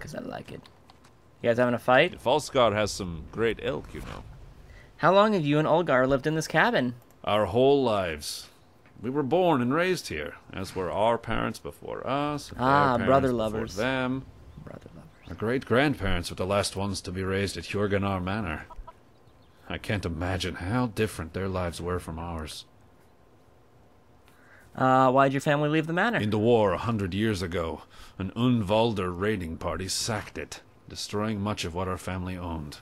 because I like it. You guys having a fight? Falskaar has some great elk, you know. How long have you and Olgar lived in this cabin? Our whole lives. We were born and raised here, as were our parents before us. Ah, brother lovers. Them. Brother lovers. Our great grandparents were the last ones to be raised at Hjorganar Manor. I can't imagine how different their lives were from ours. Uh, why'd your family leave the manor? In the war a hundred years ago, an Unvalder raiding party sacked it, destroying much of what our family owned.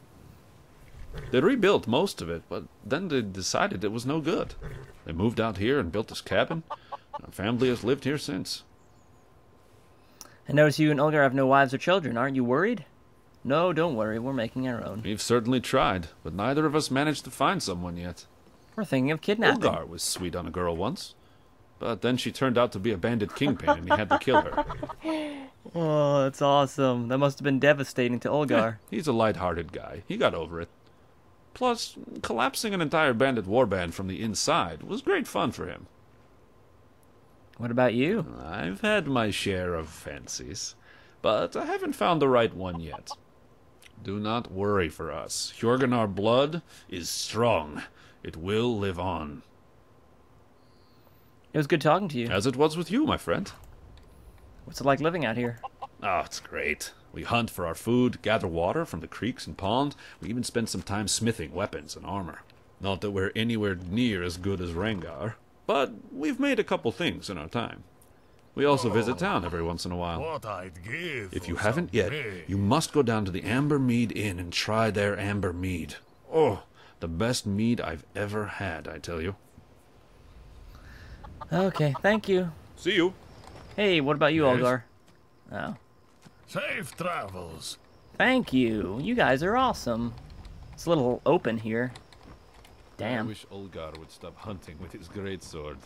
They rebuilt most of it, but then they decided it was no good. They moved out here and built this cabin, and our family has lived here since. I notice you and Olgar have no wives or children. Aren't you worried? No, don't worry. We're making our own. We've certainly tried, but neither of us managed to find someone yet. We're thinking of kidnapping. Olgar was sweet on a girl once, but then she turned out to be a bandit kingpin and he had to kill her. Oh, that's awesome. That must have been devastating to Olgar. He's a light-hearted guy. He got over it. Plus, collapsing an entire bandit warband from the inside was great fun for him. what about you? I've had my share of fancies, but I haven't found the right one yet. Do not worry for us. Hjorganar blood is strong. It will live on. It was good talking to you. As it was with you, my friend. What's it like living out here? Oh, it's great. We hunt for our food, gather water from the creeks and ponds. We even spend some time smithing weapons and armor. Not that we're anywhere near as good as Rangar, but we've made a couple things in our time. We also visit oh, town every once in a while. What I'd give. If you haven't yet, hay. you must go down to the Amber Mead Inn and try their amber mead. Oh, the best mead I've ever had, I tell you. Okay, thank you. See you. Hey, what about you, Yes? Olgar? Oh, Safe travels. thank you. You guys are awesome. It's a little open here. Damn. I wish Olgar would stop hunting with his great sword.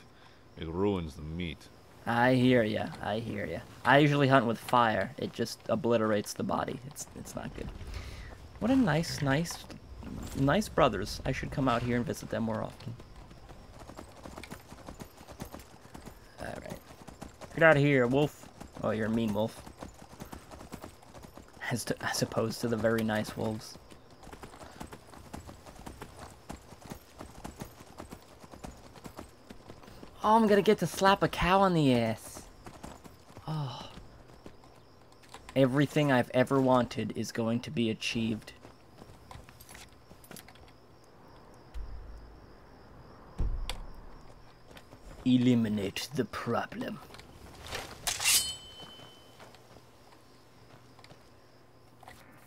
It ruins the meat. I hear ya. I hear ya. I usually hunt with fire. It just obliterates the body. It's it's not good. What a nice, nice, nice brothers. I should come out here and visit them more often. All right. Get out of here, wolf. Oh, you're a mean wolf. As to, as opposed to the very nice wolves. Oh, I'm gonna get to slap a cow on the ass. Oh. Everything I've ever wanted is going to be achieved. Eliminate the problem.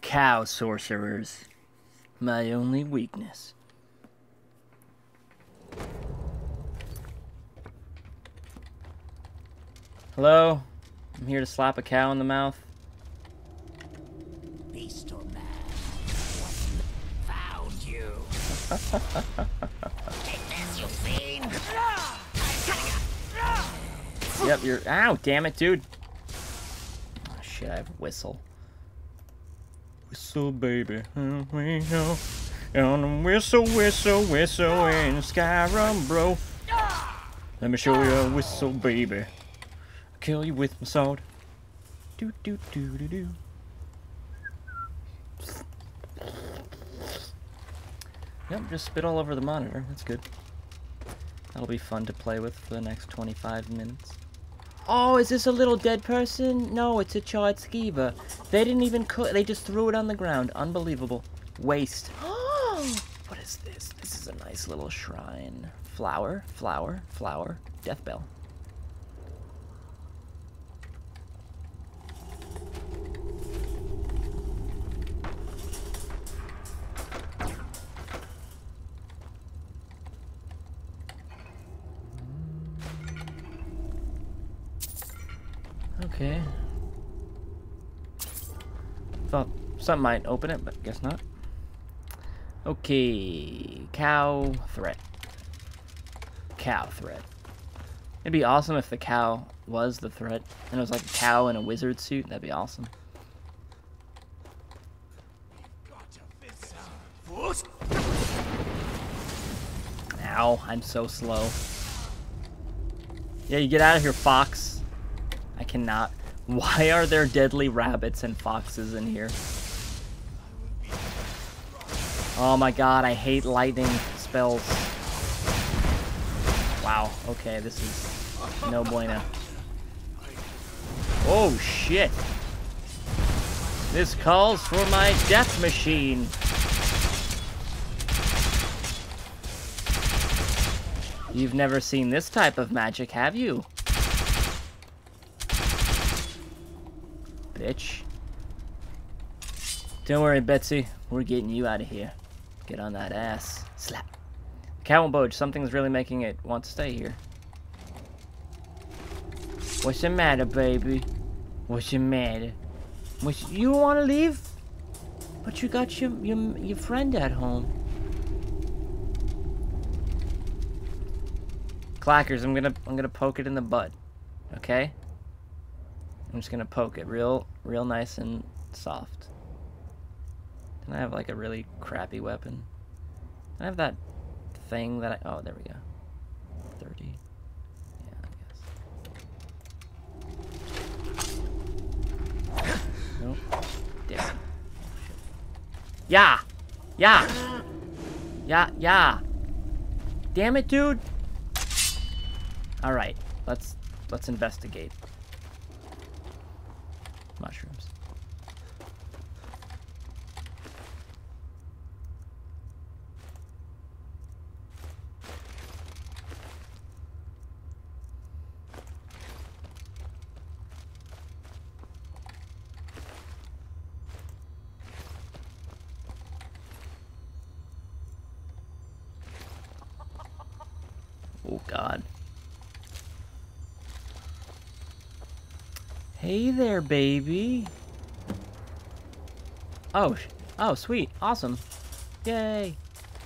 Cow sorcerers. My only weakness. Hello? I'm here to slap a cow in the mouth. Beast or man, what found you? Yep, you're. Ow, damn it, dude. Oh, shit, I have a whistle. Whistle, baby. And whistle, whistle, whistle in Skyrim, bro. Let me show you a whistle, baby. I'll kill you with my sword. Do, do, do, do, do. Yep, just spit all over the monitor. That's good. That'll be fun to play with for the next 25 minutes. Oh, is this a little dead person? No, it's a charred skeever. They didn't even cook. They just threw it on the ground. Unbelievable. Waste. what is this? This is a nice little shrine. Flower, flower, flower. Death bell. Okay. Something might open it, but guess not. Okay, cow threat. Cow threat. It'd be awesome if the cow was the threat, and it was like a cow in a wizard suit. That'd be awesome. Ow, I'm so slow. Yeah, you get out of here, fox. I cannot. Why are there deadly rabbits and foxes in here? Oh my god, I hate lightning spells. Wow, okay, this is no bueno. Oh shit! This calls for my death machine! You've never seen this type of magic, have you? Bitch. Don't worry, Betsy. We're getting you out of here. Get on that ass. Slap. Cat won't budge. Something's really making it want to stay here. What's the matter, baby? What's the matter? What's, you want to leave? But you got your, your your friend at home. Clackers, I'm gonna I'm gonna poke it in the butt. Okay? I'm just gonna poke it real real nice and soft. Can I have like a really crappy weapon? I have that thing that I oh there we go. 30. Yeah, I guess. Nope. Damn. Yeah! Yeah! Yeah, yeah! Damn it, dude! Alright, let's let's investigate. Mushrooms. Oh god. Hey there, baby. Oh, oh, sweet, awesome. Yay.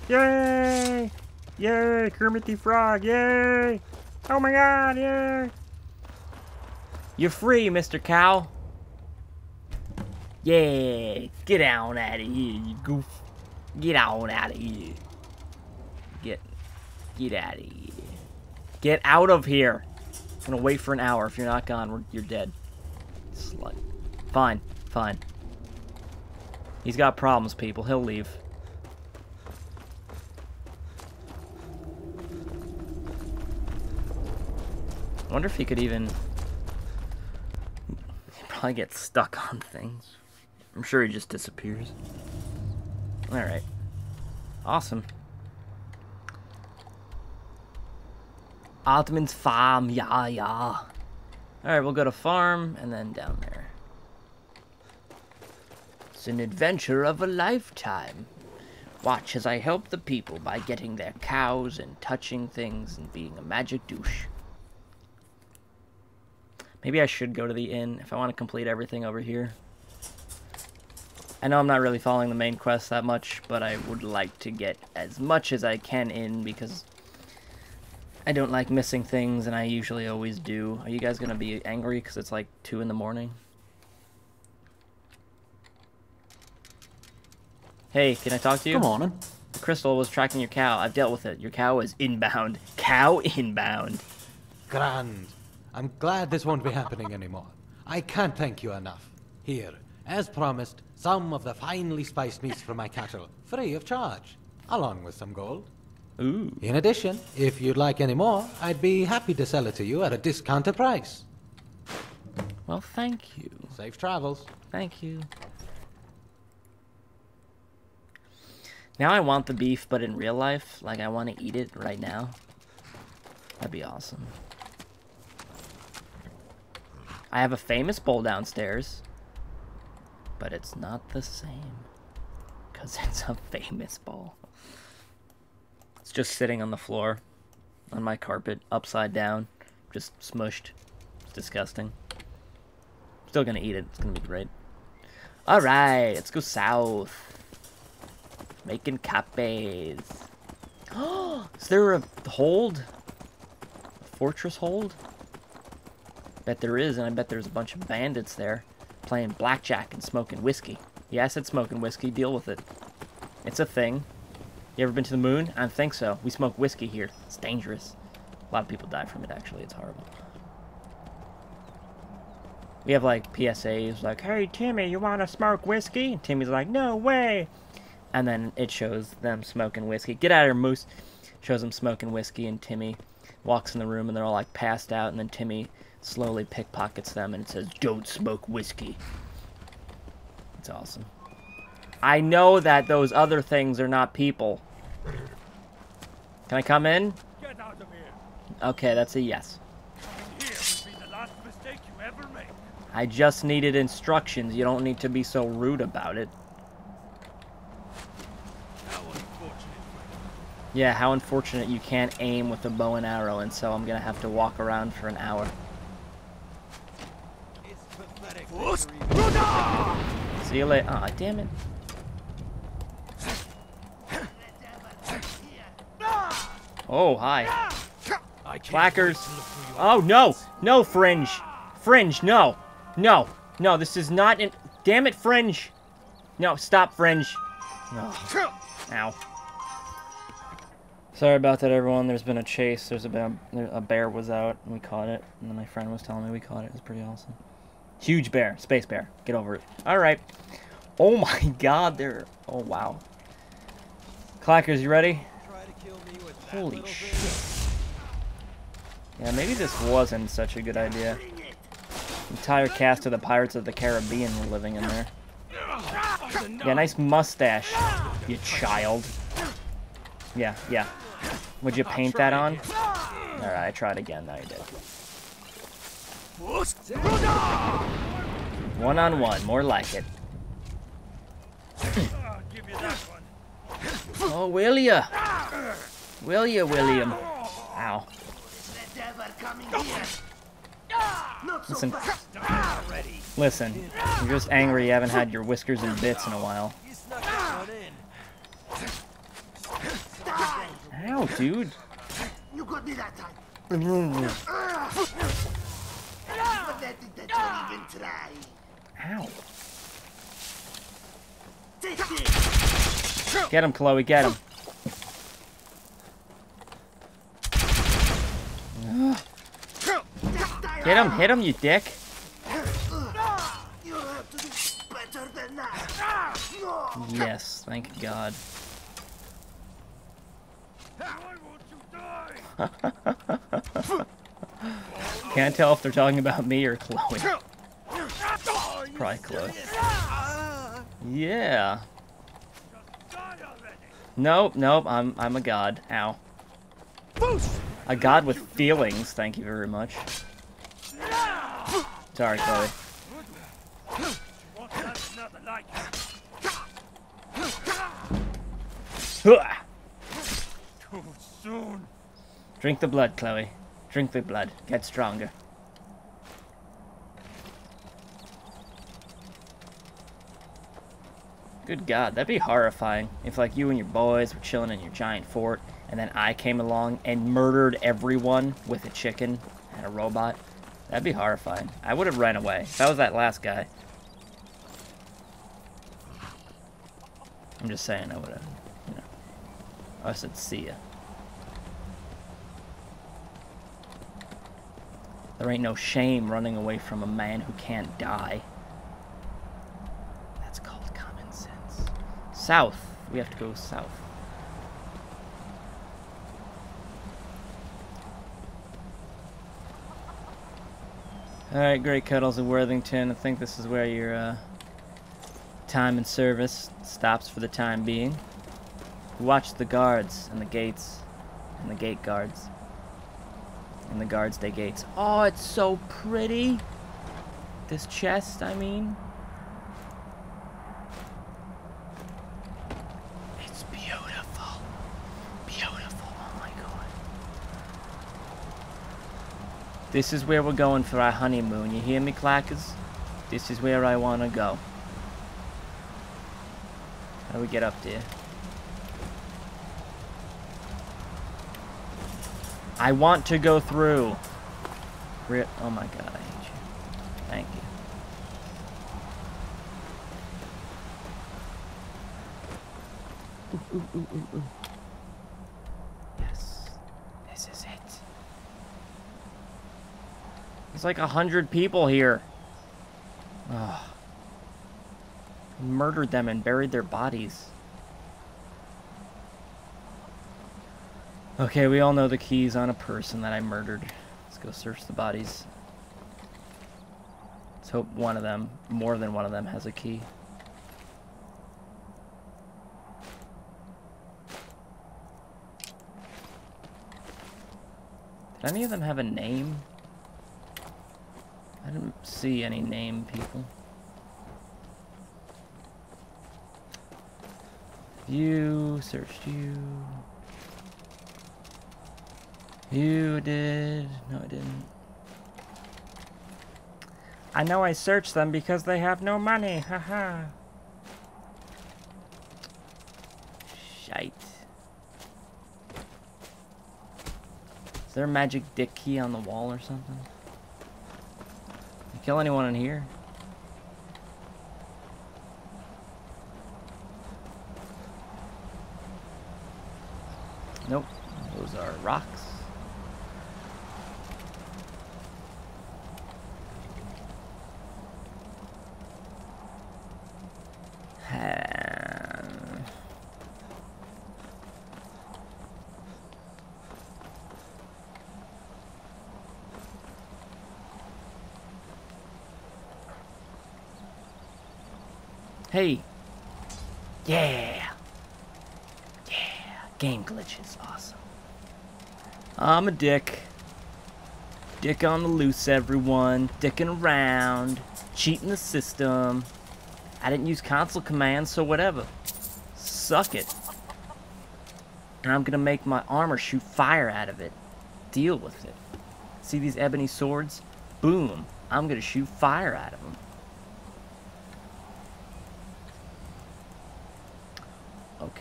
Yay! Yay, Kermit the Frog, yay! Oh my god, yay! You're free, Mr. Cow. Yeah, get on out of here, you goof. Get on out of here. Get, get out of here. Get out of here. I'm gonna wait for an hour. If you're not gone, you're dead. Slut. Fine, fine. He's got problems, people. He'll leave. I wonder if he could even... He'd probably get stuck on things. I'm sure he just disappears. Alright. Awesome. Altman's farm, yeah, yeah. Alright, we'll go to farm and then down there. It's an adventure of a lifetime. Watch as I help the people by getting their cows and touching things and being a magic douche. Maybe I should go to the inn if I want to complete everything over here. I know I'm not really following the main quest that much, but I would like to get as much as I can in because I don't like missing things, and I usually always do. Are you guys gonna be angry because it's like 2 in the morning? Hey, can I talk to you? Good morning. The crystal was tracking your cow. I've dealt with it. Your cow is inbound. Cow inbound. Grand. I'm glad this won't be happening anymore. I can't thank you enough. Here, as promised, some of the finely spiced meats from my cattle, free of charge, along with some gold. Ooh. In addition, if you'd like any more, I'd be happy to sell it to you at a discounted price. Well, thank you. Safe travels. Thank you. Now I want the beef, but in real life, like I want to eat it right now. That'd be awesome. I have a famous bowl downstairs, but it's not the same. Because it's a famous bowl. It's just sitting on the floor, on my carpet, upside down, just smushed. It's disgusting. Still gonna eat it. It's gonna be great. Alright, let's go south. Making capes. Oh, Is there a hold? A fortress hold? Bet there is, and I bet there's a bunch of bandits there playing blackjack and smoking whiskey. Yeah, it's smoking whiskey. Deal with it. It's a thing. You ever been to the moon? I don't think so. We smoke whiskey here. It's dangerous. A lot of people die from it, actually. It's horrible. We have like PSAs like, "Hey Timmy, you want to smoke whiskey?" And Timmy's like, "No way." And then it shows them smoking whiskey. Get out of here, Moose. Shows them smoking whiskey, and Timmy walks in the room, and they're all like passed out. And then Timmy slowly pickpockets them, and it says, "Don't smoke whiskey." It's awesome. I know that those other things are not people. Can I come in? Get out of here. Okay, that's a yes. Here will be the last mistake you ever make. I just needed instructions. You don't need to be so rude about it. How unfortunate. Yeah, how unfortunate you can't aim with a bow and arrow, and so I'm gonna have to walk around for an hour. See you later. Aw, damn it. Oh, hi. Clackers. wait to look through your Oh, no! No, Fringe! Fringe, no! No! No, this is not an... Damn it, Fringe! No, stop, Fringe! No. Ow. Sorry about that, everyone. There's been a chase. There's a bear, a bear was out, and we caught it. And then my friend was telling me we caught it. It was pretty awesome. Huge bear. Space bear. Get over it. Alright. Oh my god, they're... Oh, wow. Clackers, you ready? Holy shit. Yeah, maybe this wasn't such a good idea. Entire cast of the Pirates of the Caribbean were living in there. Yeah, nice mustache, you child. Yeah, yeah. Would you paint that on? Alright, I tried again. Now you did. One on one, more like it. Oh, will ya? Will you, William? Ow. Listen, listen. You're just angry you haven't had your whiskers and bits in a while. Ow, dude. You got me that time. Pathetic that you even try. Ow. Get him, Chloe, get him. Get him, hit him, you dick. Yes, thank God. Can't tell if they're talking about me or Chloe. Probably Chloe. Yeah. Nope, nope, I'm I'm a god. Ow. A god with feelings, thank you very much. Sorry, Chloe. Too soon. Drink the blood, Chloe. Drink the blood. Get stronger. Good God, that'd be horrifying if, like, you and your boys were chilling in your giant fort, and then I came along and murdered everyone with a chicken and a robot. That'd be horrifying. I would have ran away. If I was that last guy. I'm just saying, I would have, you know. I said, see ya. There ain't no shame running away from a man who can't die. That's called common sense. South. We have to go south. Alright, Great Cuddles of Worthington. I think this is where your uh, time in service stops for the time being. Watch the guards and the gates and the gate guards and the guards they gates. Oh, it's so pretty. This chest, I mean. It's beautiful. Beautiful. Oh my god. This is where we're going for our honeymoon. You hear me, clackers? This is where I want to go. How do we get up there? I want to go through. Oh my god, I hate you. Thank you. Ooh, ooh, ooh, ooh, ooh. Yes. This is it. There's like a hundred people here. Murdered them and buried their bodies. Okay, we all know the keys on a person that I murdered. Let's go search the bodies. Let's hope one of them, more than one of them, has a key. Did any of them have a name? I didn't see any name people. You searched you. You did. No, I didn't. I know I searched them because they have no money. Haha. Shite. Is there a magic dick key on the wall or something? Kill anyone in here? Nope. Those are rocks. Um, Hey. Yeah. Yeah. Game glitches. Awesome. I'm a dick. Dick on the loose, everyone. Dicking around. Cheating the system. I didn't use console commands, so whatever. Suck it. And I'm gonna make my armor shoot fire out of it. Deal with it. See these ebony swords? Boom. I'm gonna shoot fire out of them.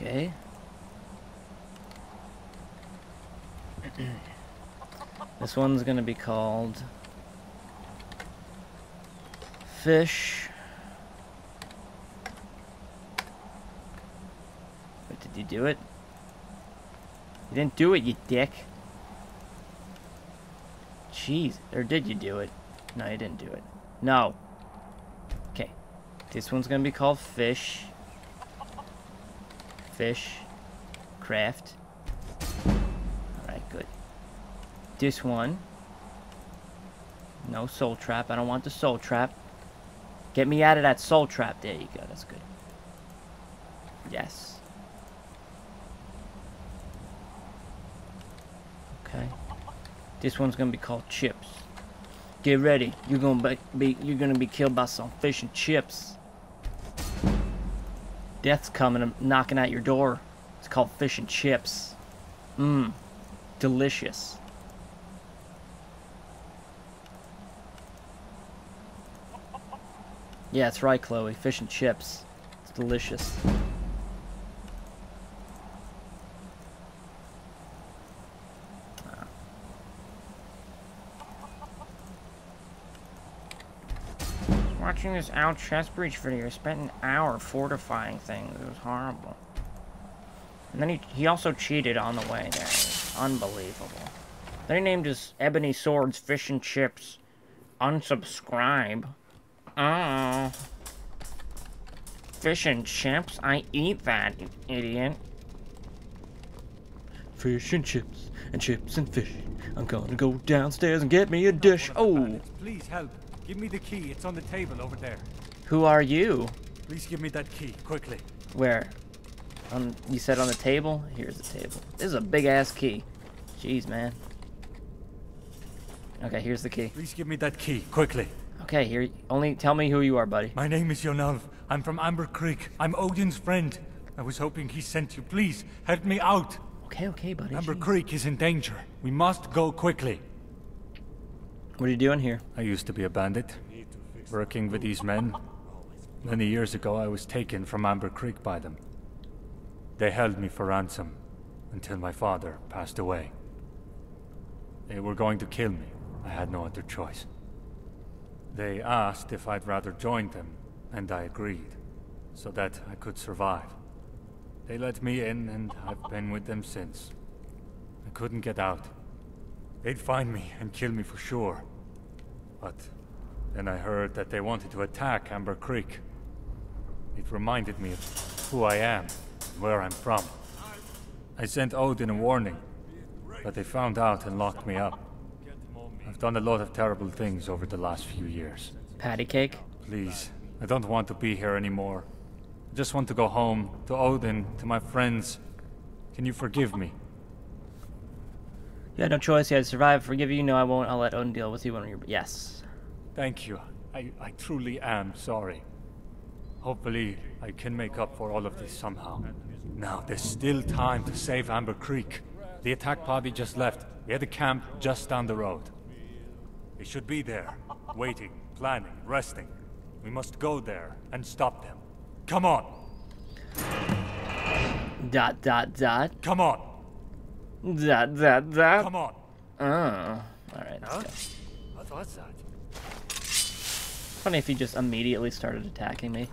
Okay. this one's gonna be called Fish. Wait, did you do it? You didn't do it, you dick. Jeez, or did you do it? No, you didn't do it. No. Okay. This one's gonna be called Fish. Fish. Craft. Alright, good. This one. No soul trap. I don't want the soul trap. Get me out of that soul trap. There you go. That's good. Yes. Okay. This one's gonna be called chips. Get ready. You're gonna be, be you're gonna be killed by some fish and chips. Death's coming and knocking at your door. It's called fish and chips. Mmm. Delicious. Yeah, it's right, Chloe. Fish and chips. It's delicious. Watching this Al ChestBreach video, I spent an hour fortifying things. It was horrible. And then he, he also cheated on the way there. It was unbelievable. Then he named his Ebony Swords Fish and Chips. Unsubscribe. Oh. Fish and chips? I eat that, you idiot. Fish and chips, and chips and fish. I'm gonna go downstairs and get me a dish. Oh, Please help. Give me the key. It's on the table over there. who are you? Please give me that key, quickly. Where? On you said on the table? Here's the table. This is a big ass key. Jeez, man. Okay, here's the key. Please give me that key, quickly. Okay, here. Only tell me who you are, buddy. My name is Yonalv. I'm from Amber Creek. I'm Odin's friend. I was hoping he sent you. Please, help me out. Okay, okay, buddy. Amber jeez. Creek is in danger. We must go quickly. What are you doing here? I used to be a bandit, working with these men. Many years ago, I was taken from Amber Creek by them. They held me for ransom until my father passed away. They were going to kill me. I had no other choice. They asked if I'd rather join them, and I agreed, so that I could survive. They let me in, and I've been with them since. I couldn't get out. They'd find me and kill me for sure. But Then I heard that they wanted to attack Amber Creek. It reminded me of who I am and where I'm from. I sent Odin a warning, but they found out and locked me up. I've done a lot of terrible things over the last few years. Patty cake. Please, I don't want to be here anymore. I just want to go home, to Odin, to my friends. Can you forgive me? You had no choice. You had to survive. Forgive you. No, I won't. I'll let Odin deal with you when you're. Yes. Thank you. I, I truly am sorry. Hopefully, I can make up for all of this somehow. Now, there's still time to save Amber Creek. The attack party just left. We had a camp just down the road. They should be there, waiting, planning, resting. We must go there and stop them. Come on! Dot dot dot. Come on! Dot that, that. Come on! Oh. All right. Huh? go. What was that? Funny if he just immediately started attacking me.